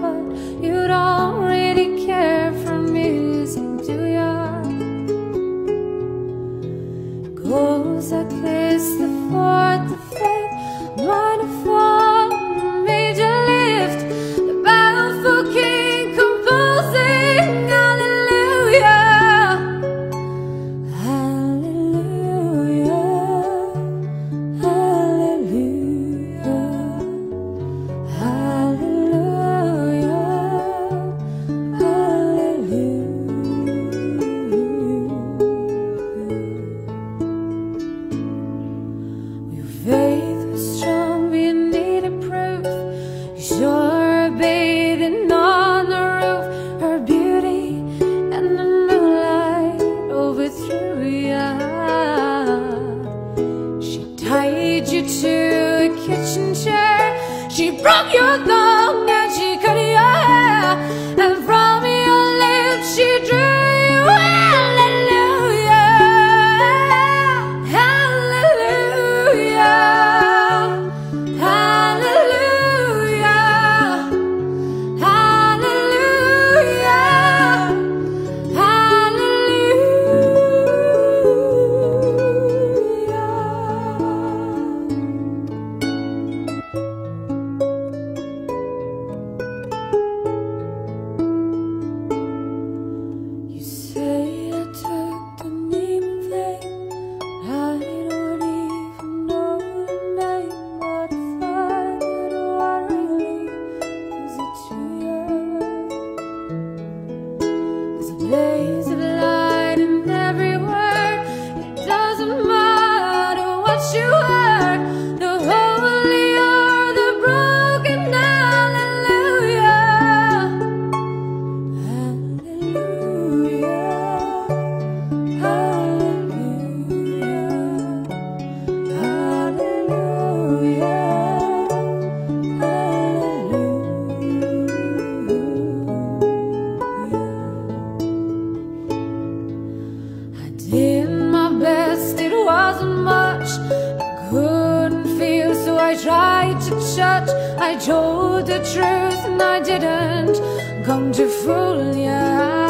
but you don't really care for music, do ya? Goes like this, the fourth, the fifth. from your thumb. wasn't much. I couldn't feel, so I tried to shut I told the truth and I didn't. Come to fool you